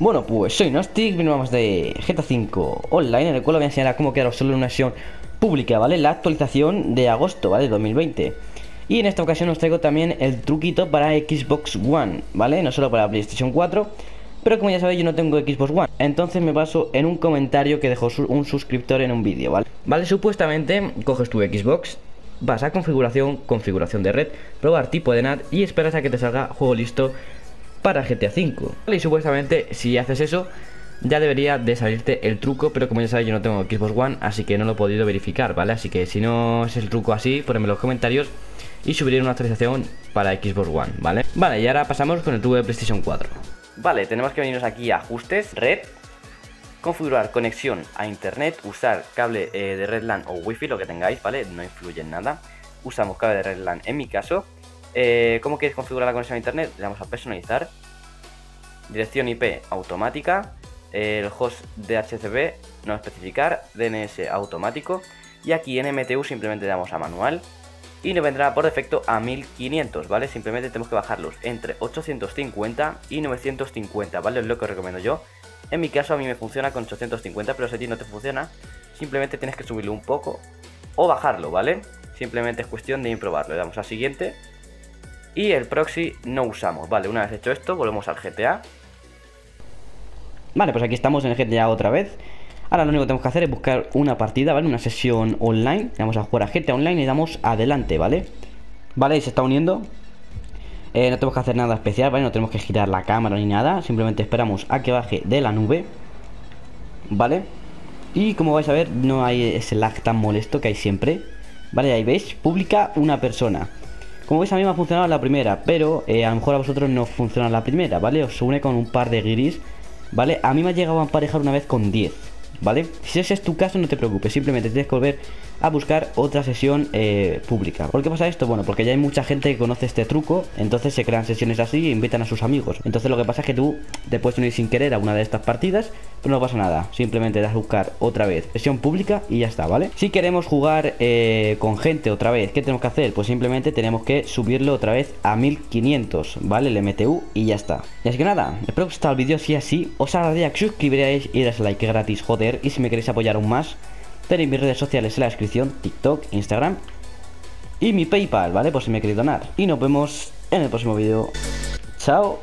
Bueno, pues soy Nostik, venimos de GTA 5 Online, en el cual voy a enseñar cómo quedar solo en una sesión pública, ¿vale? La actualización de agosto, ¿vale? 2020 Y en esta ocasión os traigo también el truquito para Xbox One, ¿vale? No solo para PlayStation 4 Pero como ya sabéis yo no tengo Xbox One Entonces me baso en un comentario que dejó un suscriptor en un vídeo, ¿vale? Vale, supuestamente coges tu Xbox Vas a configuración, configuración de red, probar tipo de NAT y esperas a que te salga juego listo para GTA V. Y supuestamente si haces eso ya debería de salirte el truco, pero como ya sabéis yo no tengo Xbox One, así que no lo he podido verificar, ¿vale? Así que si no es el truco así, ponedme en los comentarios y subiré una actualización para Xbox One, ¿vale? Vale, y ahora pasamos con el truco de PlayStation 4. Vale, tenemos que venirnos aquí a ajustes, red, configurar conexión a internet, usar cable eh, de Red LAN o Wi-Fi, lo que tengáis, ¿vale? No influye en nada. Usamos cable de Red LAN en mi caso eh, ¿Cómo quieres configurar la conexión a internet? Le damos a personalizar. Dirección IP automática. el host DHCP no especificar. DNS automático. Y aquí en MTU simplemente le damos a manual. Y nos vendrá por defecto a 1500, ¿vale? Simplemente tenemos que bajarlos entre 850 y 950, ¿vale? Es lo que os recomiendo yo. En mi caso a mí me funciona con 850, pero si a ti no te funciona, simplemente tienes que subirlo un poco o bajarlo, ¿vale? Simplemente es cuestión de improbarlo. Le damos a siguiente y el proxy no usamos. Vale, una vez hecho esto, volvemos al GTA. Vale, pues aquí estamos en el GTA otra vez. Ahora lo único que tenemos que hacer es buscar una partida, ¿vale? Una sesión online. Vamos a jugar a GTA Online y damos adelante, ¿vale? Vale, se está uniendo. Eh, no tenemos que hacer nada especial, ¿vale? No tenemos que girar la cámara ni nada. Simplemente esperamos a que baje de la nube. ¿Vale? Y como vais a ver, no hay ese lag tan molesto que hay siempre. Vale, ahí veis, publica una persona. Como veis a mí me ha funcionado la primera, pero eh, a lo mejor a vosotros no funciona la primera, ¿vale? Os une con un par de guiris, ¿vale? A mí me ha llegado a emparejar una vez con 10, ¿vale? Si ese es tu caso no te preocupes, simplemente tienes que volver a buscar otra sesión eh, pública. ¿Por qué pasa esto? Bueno, porque ya hay mucha gente que conoce este truco, entonces se crean sesiones así e invitan a sus amigos. Entonces lo que pasa es que tú te puedes unir sin querer a una de estas partidas, pero no pasa nada. Simplemente das a buscar otra vez sesión pública y ya está, ¿vale? Si queremos jugar eh, con gente otra vez, ¿qué tenemos que hacer? Pues simplemente tenemos que subirlo otra vez a 1500, ¿vale? El MTU y ya está. Y así que nada, espero que os haya gustado el vídeo. Si así, os agradaría que suscribiráis y das like gratis, joder. Y si me queréis apoyar aún más, Tenéis mis redes sociales en la descripción, TikTok, Instagram y mi Paypal, ¿vale? Por si me queréis donar. Y nos vemos en el próximo vídeo. Chao.